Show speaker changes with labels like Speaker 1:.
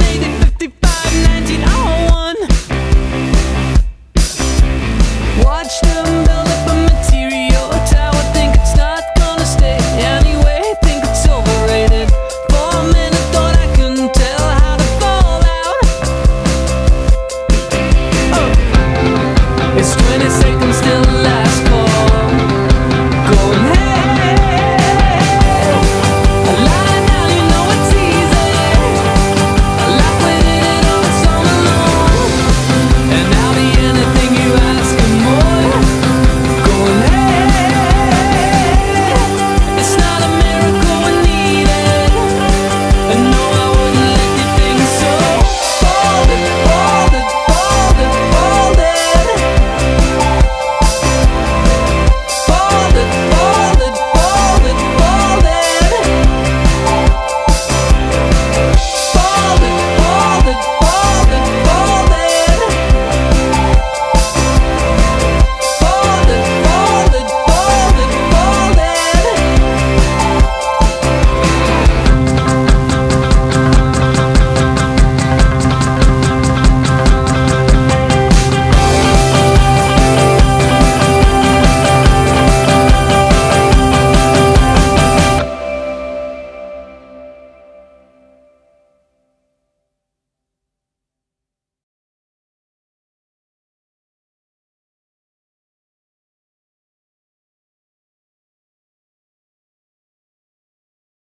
Speaker 1: lady